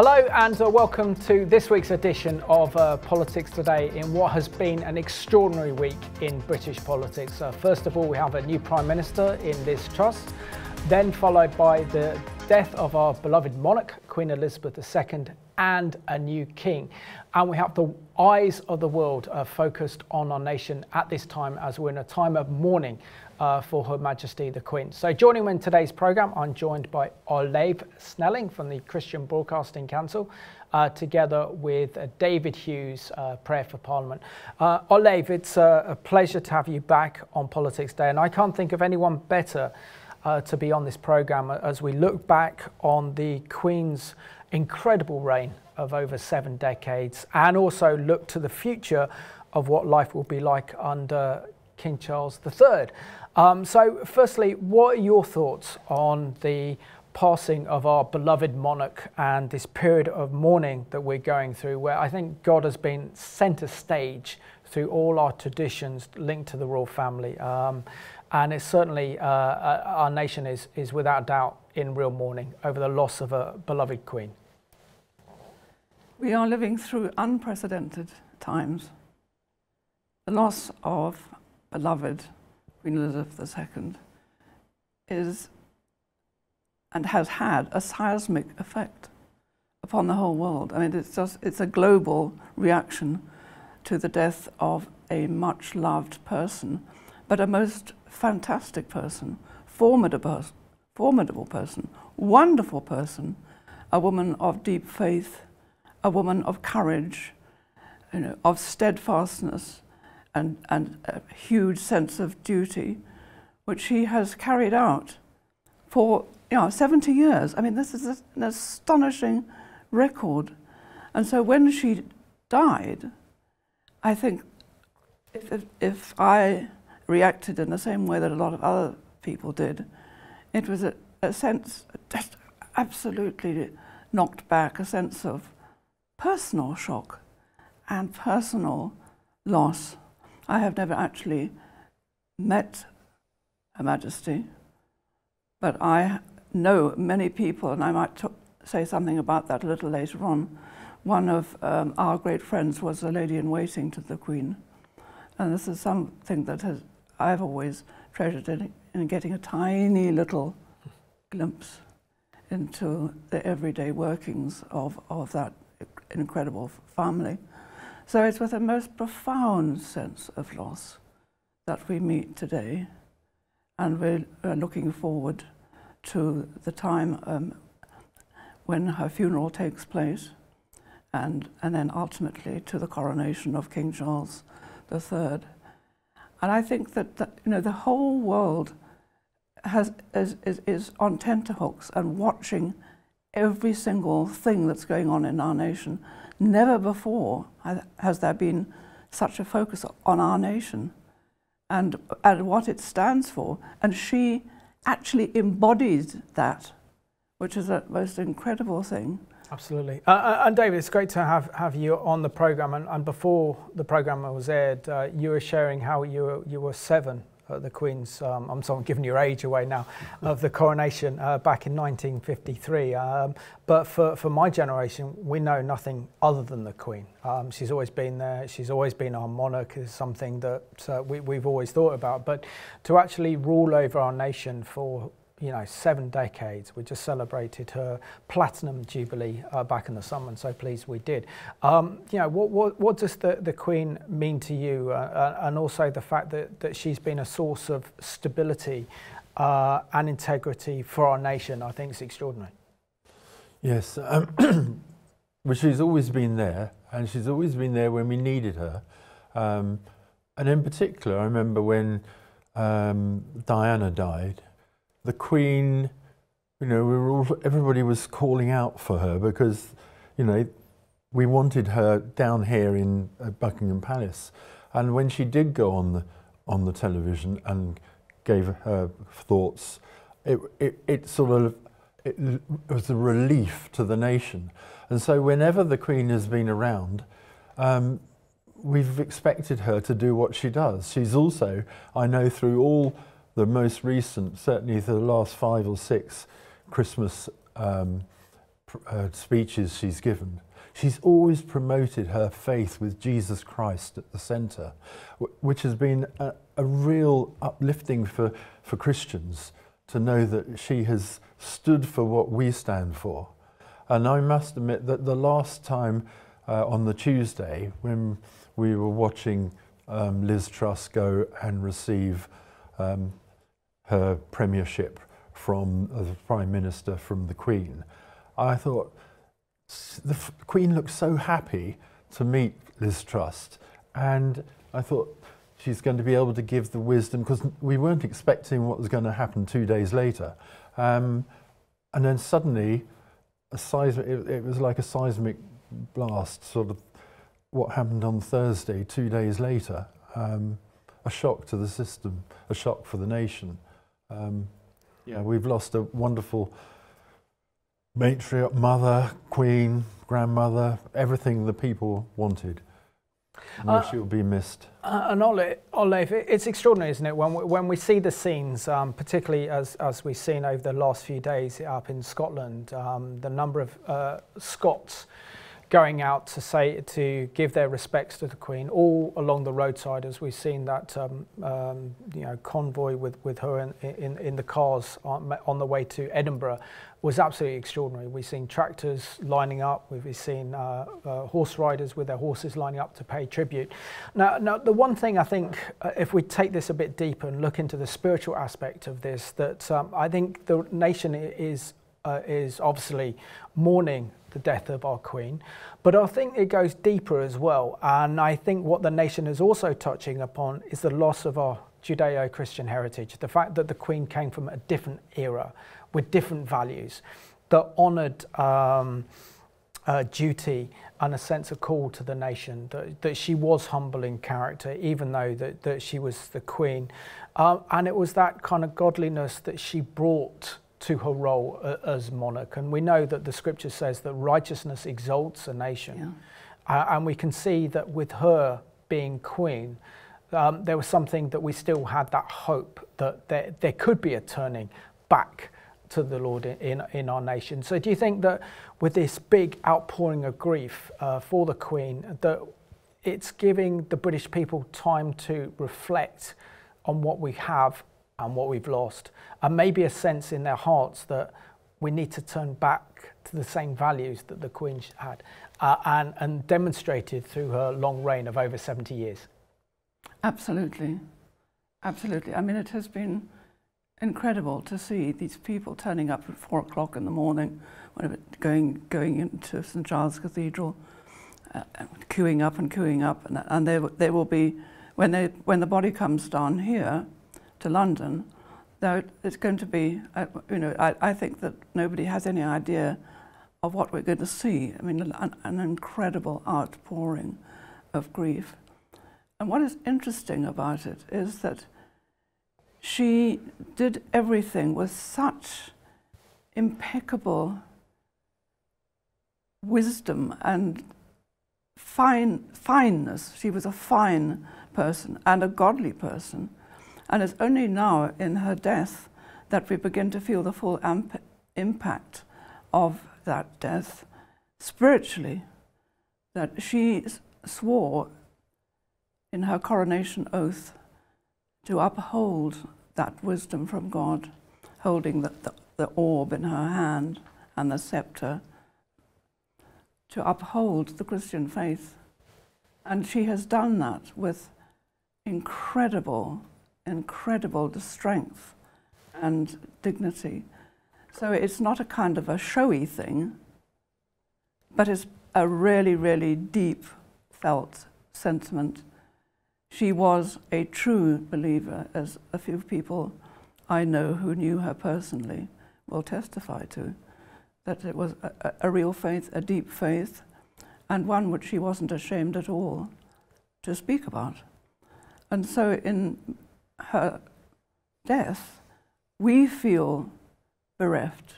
Hello and uh, welcome to this week's edition of uh, Politics Today in what has been an extraordinary week in British politics. Uh, first of all, we have a new Prime Minister in Liz Truss, then followed by the death of our beloved monarch, Queen Elizabeth II, and a new king. And we have the eyes of the world uh, focused on our nation at this time as we're in a time of mourning uh, for Her Majesty the Queen. So, joining me in today's programme, I'm joined by Olave Snelling from the Christian Broadcasting Council, uh, together with uh, David Hughes, uh, Prayer for Parliament. Uh, Olave, it's a pleasure to have you back on Politics Day, and I can't think of anyone better uh, to be on this programme as we look back on the Queen's incredible reign of over seven decades and also look to the future of what life will be like under King Charles III. Um, so, firstly, what are your thoughts on the passing of our beloved monarch and this period of mourning that we're going through, where I think God has been centre stage through all our traditions linked to the royal family? Um, and it's certainly uh, uh, our nation is, is without doubt in real mourning over the loss of a beloved queen. We are living through unprecedented times. The loss of beloved Queen Elizabeth II is and has had a seismic effect upon the whole world. I mean, it's just it's a global reaction to the death of a much loved person, but a most fantastic person, formidable, formidable person, wonderful person, a woman of deep faith, a woman of courage, you know, of steadfastness and, and a huge sense of duty, which she has carried out for you know, 70 years. I mean, this is an astonishing record. And so when she died, I think if, if, if I reacted in the same way that a lot of other people did. It was a, a sense, just absolutely knocked back, a sense of personal shock and personal loss. I have never actually met Her Majesty, but I know many people, and I might say something about that a little later on. One of um, our great friends was a lady in waiting to the Queen, and this is something that has I've always treasured in, in getting a tiny little glimpse into the everyday workings of, of that incredible family. So it's with a most profound sense of loss that we meet today, and we're looking forward to the time um, when her funeral takes place, and, and then ultimately to the coronation of King Charles III. And I think that, that you know the whole world has is, is, is on tenterhooks and watching every single thing that's going on in our nation. Never before has there been such a focus on our nation and, and what it stands for. And she actually embodied that, which is a most incredible thing. Absolutely. Uh, uh, and David, it's great to have, have you on the program. And, and before the program was aired, uh, you were sharing how you were, you were seven at the Queen's, um, I'm sorry, I'm giving your age away now, of the coronation uh, back in 1953. Um, but for, for my generation, we know nothing other than the Queen. Um, she's always been there. She's always been our monarch is something that uh, we, we've always thought about. But to actually rule over our nation for you know, seven decades. We just celebrated her platinum jubilee uh, back in the summer, and so pleased we did. Um, you know, what, what, what does the, the Queen mean to you, uh, uh, and also the fact that, that she's been a source of stability uh, and integrity for our nation, I think is extraordinary. Yes, um, but she's always been there, and she's always been there when we needed her. Um, and in particular, I remember when um, Diana died, the Queen, you know, we were all, everybody was calling out for her because, you know, we wanted her down here in uh, Buckingham Palace. And when she did go on the, on the television and gave her thoughts, it, it, it sort of it was a relief to the nation. And so whenever the Queen has been around, um, we've expected her to do what she does. She's also, I know through all the most recent, certainly the last five or six Christmas um, uh, speeches she's given, she's always promoted her faith with Jesus Christ at the centre, which has been a, a real uplifting for, for Christians to know that she has stood for what we stand for. And I must admit that the last time uh, on the Tuesday, when we were watching um, Liz Truss go and receive um, her premiership from uh, the Prime Minister from the Queen, I thought the Queen looked so happy to meet Liz Truss, and I thought she's going to be able to give the wisdom because we weren't expecting what was going to happen two days later. Um, and then suddenly, a seismic, it, it, was like a seismic blast, sort of what happened on Thursday, two days later. Um, a shock to the system, a shock for the nation. Um, yeah, we've lost a wonderful matriarch, mother, queen, grandmother, everything the people wanted. Uh, she will be missed. Uh, and Ole, Olive, it's extraordinary, isn't it? When we, when we see the scenes, um, particularly as, as we've seen over the last few days up in Scotland, um, the number of uh, Scots going out to say to give their respects to the Queen, all along the roadside, as we've seen that um, um, you know convoy with, with her in, in, in the cars on, on, the way to Edinburgh was absolutely extraordinary. We've seen tractors lining up, we've seen uh, uh, horse riders with their horses lining up to pay tribute. Now, now the one thing I think, uh, if we take this a bit deeper and look into the spiritual aspect of this, that um, I think the nation is uh, is obviously mourning the death of our Queen. But I think it goes deeper as well. And I think what the nation is also touching upon is the loss of our Judeo Christian heritage, the fact that the Queen came from a different era with different values that honoured um, uh, duty and a sense of call to the nation, that, that she was humble in character, even though that, that she was the Queen. Um, and it was that kind of godliness that she brought to her role uh, as monarch. And we know that the scripture says that righteousness exalts a nation. Yeah. Uh, and we can see that with her being queen, um, there was something that we still had that hope that there, there could be a turning back to the Lord in, in our nation. So, do you think that with this big outpouring of grief uh, for the Queen, that it's giving the British people time to reflect on what we have and what we've lost, and maybe a sense in their hearts that we need to turn back to the same values that the Queen had uh, and, and demonstrated through her long reign of over 70 years. Absolutely. Absolutely. I mean, it has been incredible to see these people turning up at four o'clock in the morning, going, going into St. Giles Cathedral, uh, queuing up and queuing up. And, and they, they will be, when, they, when the body comes down here, to London, though it's going to be, uh, you know, I, I, think that nobody has any idea of what we're going to see. I mean, an, an incredible outpouring of grief. And what is interesting about it is that she did everything with such impeccable wisdom and fine fineness. She was a fine person and a godly person. And it's only now in her death that we begin to feel the full impact of that death spiritually. That she swore in her coronation oath to uphold that wisdom from God, holding the, the, the orb in her hand and the scepter, to uphold the Christian faith. And she has done that with incredible incredible strength and dignity. So it's not a kind of a showy thing, but it's a really, really deep felt sentiment. She was a true believer, as a few people I know who knew her personally will testify to, that it was a, a real faith, a deep faith, and one which she wasn't ashamed at all to speak about. And so in her death, we feel bereft.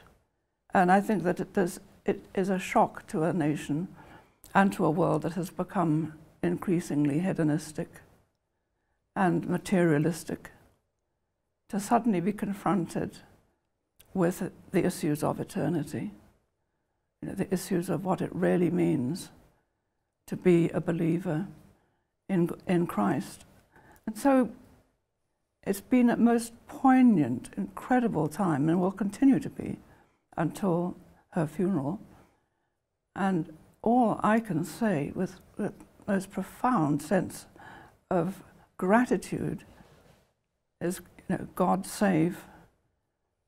And I think that it, does, it is a shock to a nation and to a world that has become increasingly hedonistic and materialistic to suddenly be confronted with the issues of eternity. you know, the issues of what it really means to be a believer in, in Christ. And so it's been a most poignant, incredible time and will continue to be until her funeral. And all I can say with the most profound sense of gratitude is you know, God save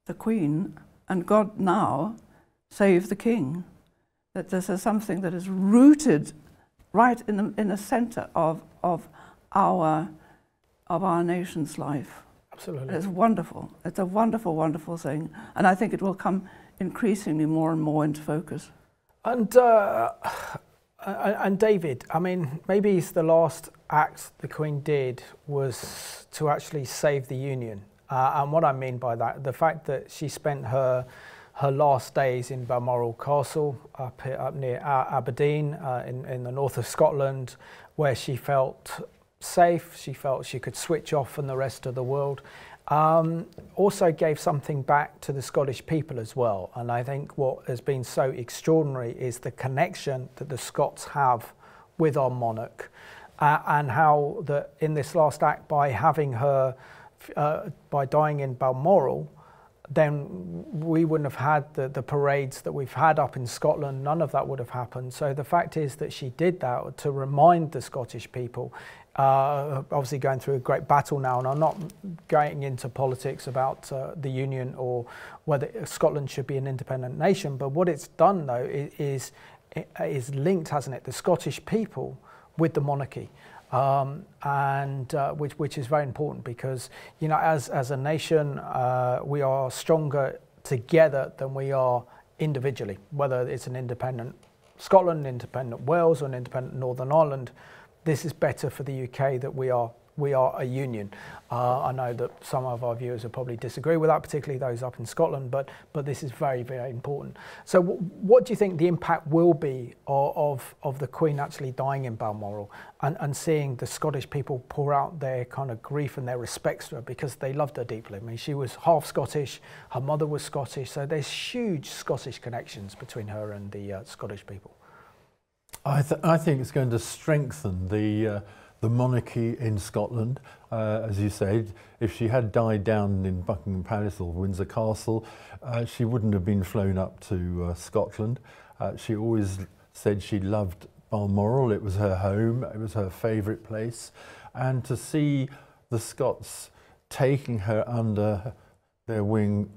the Queen and God now save the King. That this is something that is rooted right in the, in the center of, of, our, of our nation's life. Absolutely. And it's wonderful. It's a wonderful, wonderful thing. And I think it will come increasingly more and more into focus. And, uh, and David, I mean, maybe it's the last act the Queen did was to actually save the Union. Uh, and what I mean by that, the fact that she spent her her last days in Balmoral Castle up, up near Aberdeen uh, in, in the north of Scotland, where she felt safe, she felt she could switch off from the rest of the world. Um, also gave something back to the Scottish people as well. And I think what has been so extraordinary is the connection that the Scots have with our monarch uh, and how that in this last act by having her, uh, by dying in Balmoral, then we wouldn't have had the, the parades that we've had up in Scotland. None of that would have happened. So the fact is that she did that to remind the Scottish people uh, obviously going through a great battle now, and I'm not going into politics about uh, the union or whether Scotland should be an independent nation. But what it's done, though, is is linked, hasn't it, the Scottish people with the monarchy, um, and uh, which which is very important because you know as as a nation uh, we are stronger together than we are individually, whether it's an independent Scotland, independent Wales, or an independent Northern Ireland this is better for the UK that we are we are a union. Uh, I know that some of our viewers will probably disagree with that, particularly those up in Scotland, but but this is very very important. So, what do you think the impact will be of, of, of the Queen actually dying in Balmoral and, and seeing the Scottish people pour out their kind of grief and their respects to her because they loved her deeply? I mean, she was half Scottish, her mother was Scottish, so there's huge Scottish connections between her and the uh, Scottish people. I, th- I think it's going to strengthen the, uh, the monarchy in Scotland. Uh, as you said, if she had died down in Buckingham Palace or Windsor Castle, uh, she wouldn't have been flown up to uh, Scotland. Uh, she always said she loved Balmoral, it was her home, it was her favourite place. And to see the Scots taking her under their wing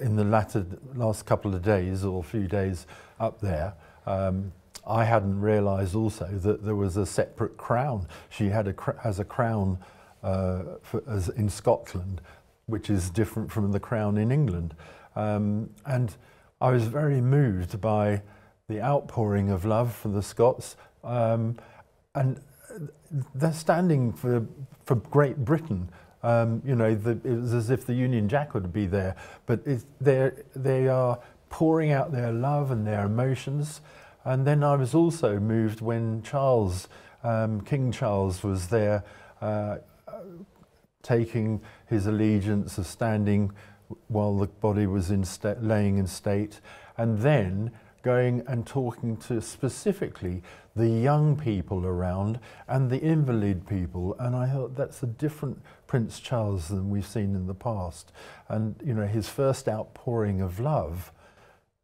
in the latter last couple of days or a few days up there, um, I hadn't realised also that there was a separate crown. She had a has a crown uh, for, as in Scotland, which is different from the crown in England. Um, and I was very moved by the outpouring of love for the Scots. Um, and they're standing for, for Great Britain. Um, you know, the, it was as if the Union Jack would be there, but they are pouring out their love and their emotions. And then I was also moved when Charles, um, King Charles, was there uh, taking his allegiance of standing while the body was in laying in state, and then going and talking to specifically the young people around and the invalid people. And I thought that's a different Prince Charles than we've seen in the past. And, you know, his first outpouring of love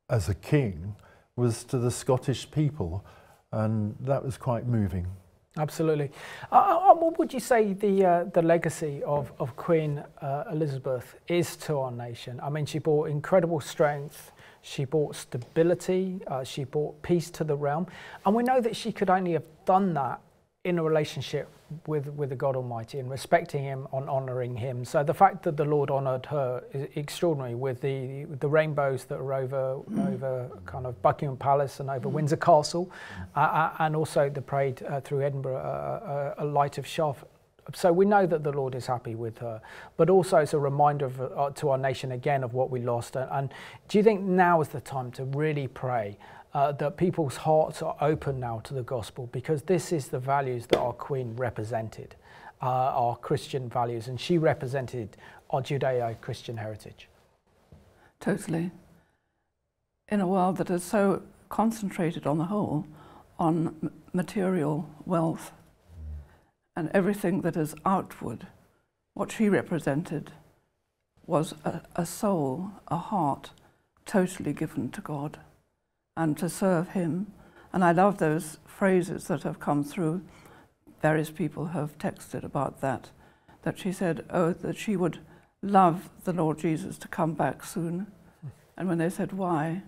as a king was to the Scottish people, and that was quite moving. Absolutely. Uh, uh, what would you say the uh, the legacy of of Queen uh, Elizabeth is to our nation? I mean, she brought incredible strength. She brought stability. Uh, she brought peace to the realm, and we know that she could only have done that in a relationship with with the God Almighty and respecting Him and honouring Him. So the fact that the Lord honoured her is extraordinary with the the rainbows that are over over kind of Buckingham Palace and over. Windsor Castle, uh, uh, and also the parade uh, through Edinburgh, uh, uh, a light of Shaft. So we know that the Lord is happy with her, but also it's a reminder of, uh, to our nation again of what we lost. And, and do you think now is the time to really pray? Uh, that people's hearts are open now to the gospel because this is the values that our Queen represented, uh, our Christian values, and she represented our Judeo Christian heritage. Totally. In a world that is so concentrated on the whole on material wealth and everything that is outward. What she represented was a, a soul, a heart, totally given to God and to serve Him. And I love those phrases that have come through. Various people have texted about that. That she said, oh, that she would love the Lord Jesus to come back soon. And when they said, why?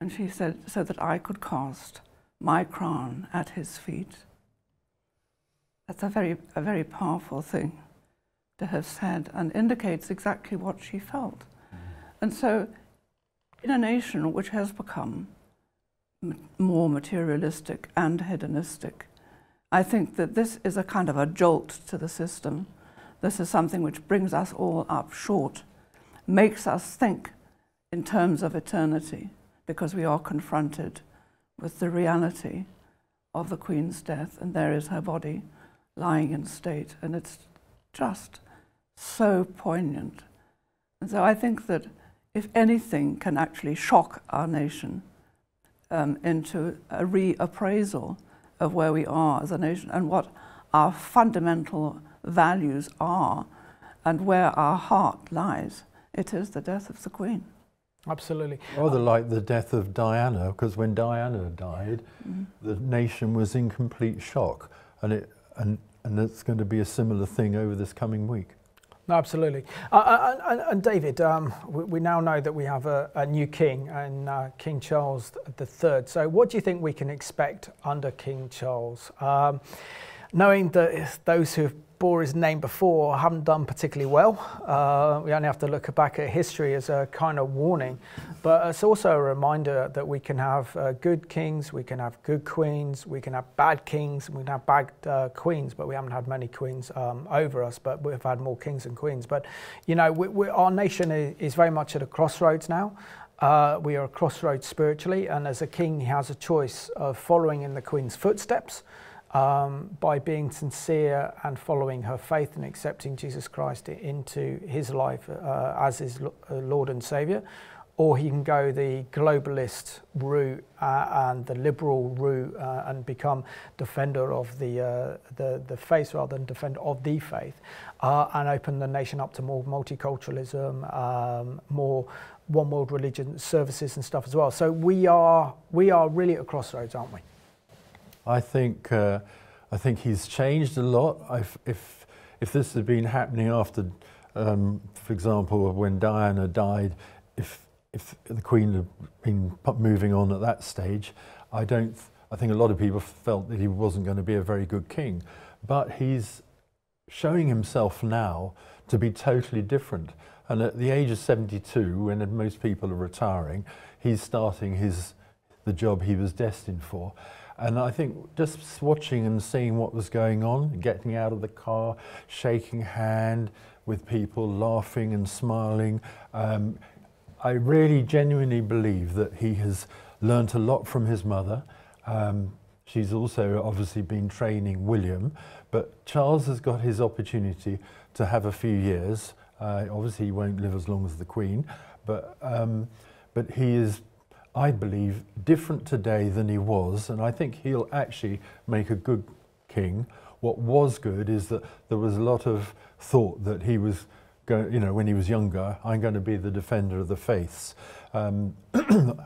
And she said, so that I could cast my crown at his feet. That's a very, a very powerful thing to have said and indicates exactly what she felt. And so, in a nation which has become more materialistic and hedonistic, I think that this is a kind of a jolt to the system. This is something which brings us all up short, makes us think in terms of eternity, because we are confronted with the reality of the Queen's death, and there is her body lying in state, and it's just so poignant. And so I think that if anything can actually shock our nation um, into a reappraisal of where we are as a nation and what our fundamental values are and where our heart lies, it is the death of the Queen. Absolutely. Rather like the death of Diana, because when Diana died, mm. the nation was in complete shock, and it and and it's going to be a similar thing over this coming week. No, absolutely. Uh, uh and, and, David, um, we, we, now know that we have a, a new king, and uh, King Charles III. So, what do you think we can expect under King Charles? Um, knowing that those who his name before haven't done particularly well. Uh, we only have to look back at history as a kind of warning. But it's also a reminder that we can have uh, good kings, we can have good queens, we can have bad kings, we can have bad uh, queens, but we haven't had many queens um, over us, but we've had more kings and queens. But, you know, we, we, our nation is, is, very much at a crossroads now. Uh, we are a crossroads spiritually, and as a king, he has a choice of following in the queen's footsteps um, by being sincere and following her faith and accepting Jesus Christ into his life uh, as his uh, Lord and Saviour, or he can go the globalist route uh, and the liberal route uh, and become defender of the, uh, the, the faith rather than defender of the faith uh, and open the nation up to more multiculturalism, um, more one world religion services and stuff as well. So we are, we are really at a crossroads, aren't we? I think uh, I think he's changed a lot. If if this had been happening after, um, for example, when Diana died, if if the Queen had been moving on at that stage, I don't. I think a lot of people felt that he wasn't going to be a very good king, but he's showing himself now to be totally different. And at the age of 72, when most people are retiring, he's starting his the job he was destined for. And I think just watching and seeing what was going on, getting out of the car, shaking hand with people, laughing and smiling, um, I really genuinely believe that he has learnt a lot from his mother. Um, she's also obviously been training William, but Charles has got his opportunity to have a few years. Uh, obviously, he won't live as long as the Queen, but um, but he is I believe, different today than he was, and I think he'll actually make a good king. What was good is that there was a lot of thought that he was going, you know, when he was younger, I'm going to be the defender of the faiths. Um,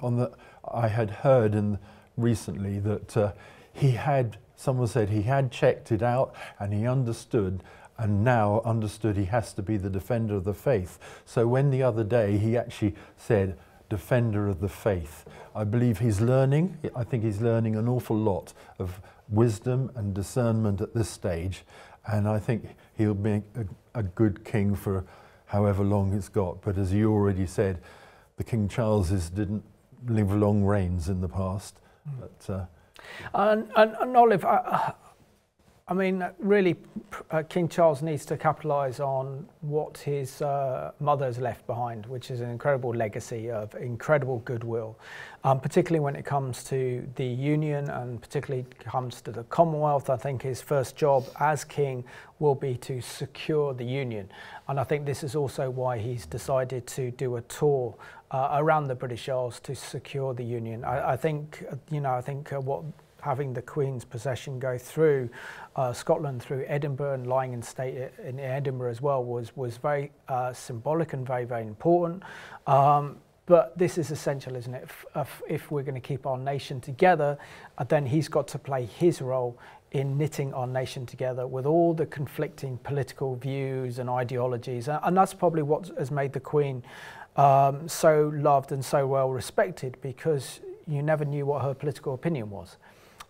on the, I had heard in recently that uh, he had, someone said he had checked it out and he understood and now understood he has to be the defender of the faith. So when the other day he actually said, defender of the faith. I believe he's learning, I think he's learning an awful lot of wisdom and discernment at this stage, and I think he'll be a, a good king for however long it's got. But as you already said, the King Charleses didn't live long reigns in the past. Mm. But, uh, and, and, and Olive, I, I mean, really, uh, King Charles needs to capitalise on what his uh, mother has left behind, which is an incredible legacy of incredible goodwill, um, particularly when it comes to the Union and particularly comes to the Commonwealth. I think his first job as king will be to secure the Union. And I think this is also why he's decided to do a tour uh, around the British Isles to secure the Union. I, I think, you know, I think uh, what having the Queen's possession go through uh, Scotland, through Edinburgh, and lying in state in Edinburgh as well was was very uh, symbolic and very very important. Um, but this is essential, isn't it? If, if, we're going to keep our nation together, uh, then he's got to play his role in knitting our nation together with all the conflicting political views and ideologies. And that's probably what has made the Queen um, so loved and so well respected because you never knew what her political opinion was.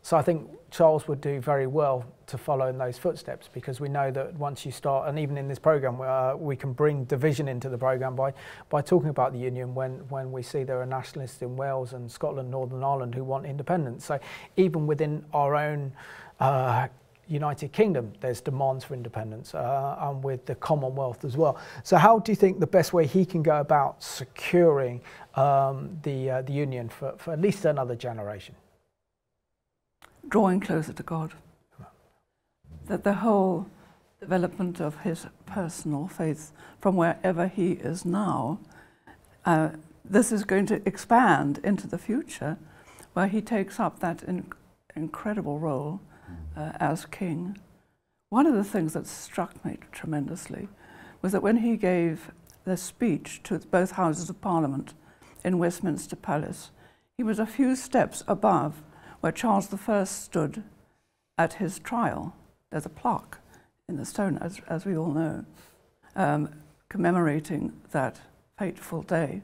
So I think Charles would do very well to follow in those footsteps because we know that once you start, and even in this program, uh, we can bring division into the program by, by talking about the union when, when we see there are nationalists in Wales and Scotland, Northern Ireland who want independence. So even within our own uh, United Kingdom, there's demands for independence, uh, and with the Commonwealth as well. So, how do you think the best way he can go about securing um, the uh, the union for, for at least another generation? Drawing closer to God. That the whole development of his personal faith from wherever he is now, uh, this is going to expand into the future where he takes up that in incredible role uh, as king. One of the things that struck me tremendously was that when he gave the speech to both Houses of Parliament in Westminster Palace, he was a few steps above where Charles I stood at his trial. There's a plaque in the stone, as, as we all know, um, commemorating that fateful day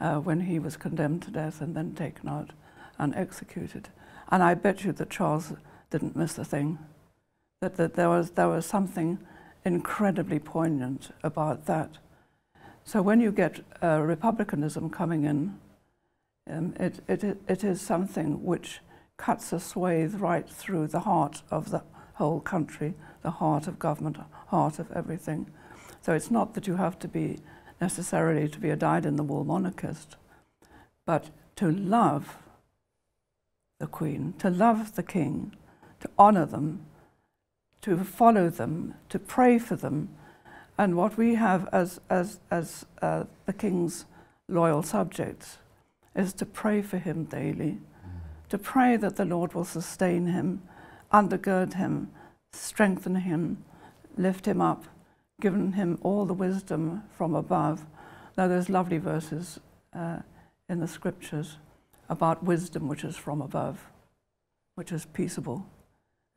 uh, when he was condemned to death and then taken out and executed. And I bet you that Charles didn't miss a thing, that, that there, was, there was something incredibly poignant about that. So when you get uh, republicanism coming in, um, it, it, it is something which cuts a swathe right through the heart of the whole country, the heart of government, heart of everything. So it's not that you have to be necessarily to be a dyed-in-the-wool monarchist, but to love the Queen, to love the King, to honour them, to follow them, to pray for them. And what we have as, as, as uh, the King's loyal subjects is to pray for him daily to pray that the Lord will sustain him, undergird him, strengthen him, lift him up, given him all the wisdom from above. Now, there's lovely verses uh, in the scriptures about wisdom which is from above, which is peaceable.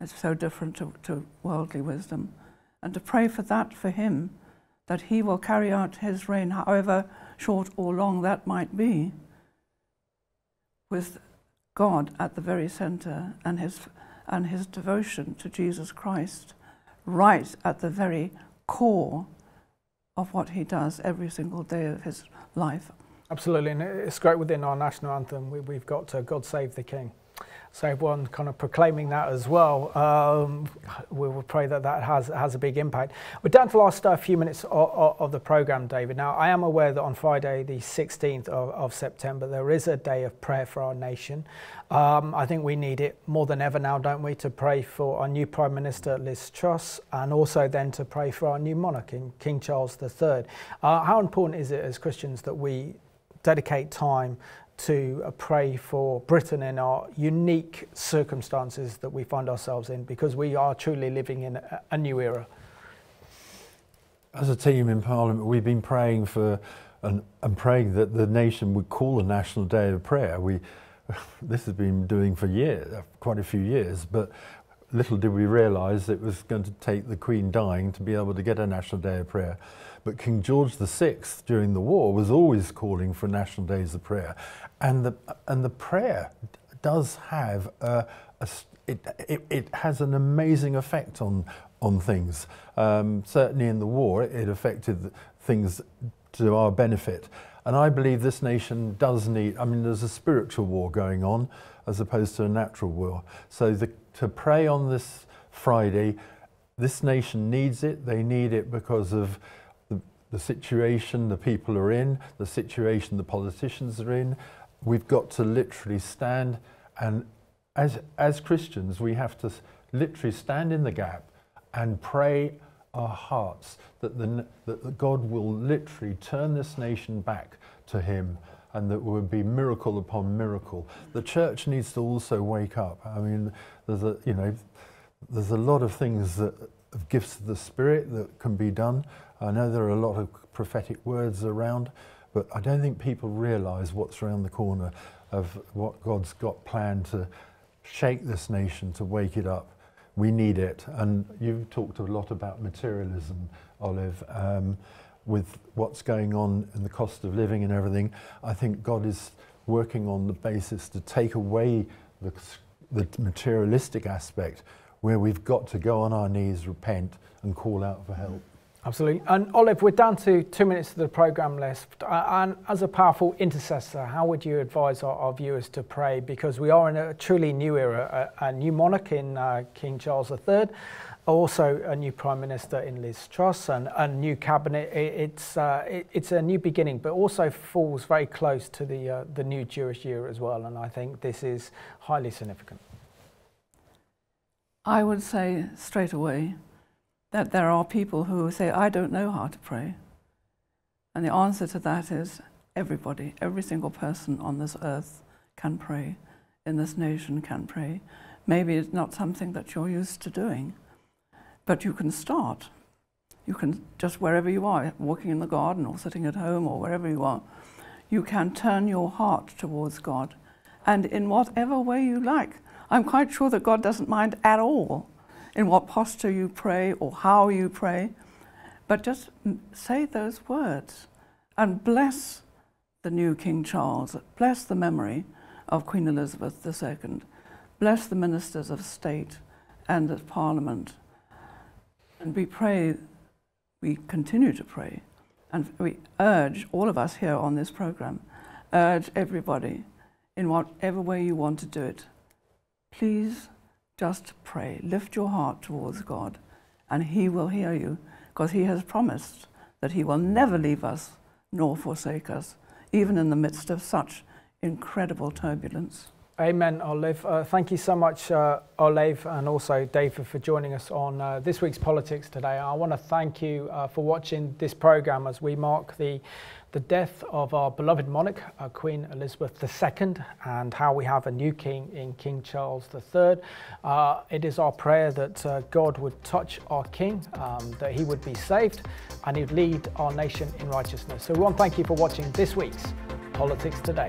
It's so different to, to worldly wisdom. And to pray for that for him, that he will carry out his reign, however short or long that might be, with God at the very center and his, and his devotion to Jesus Christ right at the very core of what he does every single day of his life. Absolutely, and it's great within our national anthem. We, have got uh, God Save the King. So everyone kind of proclaiming that as well. Um, we will pray that that has, has a big impact. We're down to the last uh, few minutes of, of, the programme, David. Now, I am aware that on Friday, the 16th of, of September, there is a day of prayer for our nation. Um, I think we need it more than ever now, don't we, to pray for our new Prime Minister, Liz Truss, and also then to pray for our new monarch, King Charles III. Uh, how important is it as Christians that we dedicate time to pray for Britain in our unique circumstances that we find ourselves in because we are truly living in a, a new era. As a team in Parliament, we've been praying for and, and praying that the nation would call a national day of prayer. We, this has been doing for years, quite a few years, but little did we realise it was going to take the Queen dying to be able to get a national day of prayer. But King George VI, during the war, was always calling for national days of prayer. And the, and the prayer does have a, a it, it, it, has an amazing effect on, on things. Um, certainly in the war, it, affected things to our benefit. And I believe this nation does need, I mean, there's a spiritual war going on as opposed to a natural war. So the, to pray on this Friday, this nation needs it. They need it because of the situation the people are in, the situation the politicians are in. We've got to literally stand and as, as Christians, we have to literally stand in the gap and pray our hearts that, the, that God will literally turn this nation back to him and that would be miracle upon miracle. The church needs to also wake up. I mean, there's a, you know, there's a lot of things that of gifts of the Spirit that can be done. I know there are a lot of prophetic words around, but I don't think people realise what's around the corner of what God's got planned to shake this nation, to wake it up. We need it. And you've talked a lot about materialism, Olive. Um, with what's going on and the cost of living and everything, I think God is working on the basis to take away the, the materialistic aspect where we've got to go on our knees, repent, and call out for help. Absolutely. And Olive, we're down to two minutes of the programme list. Uh, and as a powerful intercessor, how would you advise our, our, viewers to pray? Because we are in a truly new era, a, a new monarch in uh, King Charles III, also a new Prime Minister in Liz Truss, and a new cabinet. It, it's, uh, it, it's a new beginning, but also falls very close to the, uh, the new Jewish year as well. And I think this is highly significant. I would say straight away that there are people who say, I don't know how to pray. And the answer to that is everybody, every single person on this earth can pray, in this nation can pray. Maybe it's not something that you're used to doing, but you can start. You can just wherever you are, walking in the garden or sitting at home or wherever you are, you can turn your heart towards God. And in whatever way you like, I'm quite sure that God doesn't mind at all in what posture you pray or how you pray, but just say those words and bless the new King Charles, bless the memory of Queen Elizabeth II, bless the ministers of state and of parliament. And we pray, we continue to pray, and we urge all of us here on this program, urge everybody in whatever way you want to do it, please just pray. Lift your heart towards God, and He will hear you, because He has promised that He will never leave us nor forsake us, even in the midst of such incredible turbulence. Amen, Olive. Uh, thank you so much, uh, Olive, and also David for joining us on uh, this week's Politics today. I want to thank you uh, for watching this program as we mark the the death of our beloved monarch, uh, Queen Elizabeth II, and how we have a new king in King Charles III. Uh, it is our prayer that God would touch our king, um, that he would be saved, and he'd lead our nation in righteousness. So we want to thank you for watching this week's Politics Today.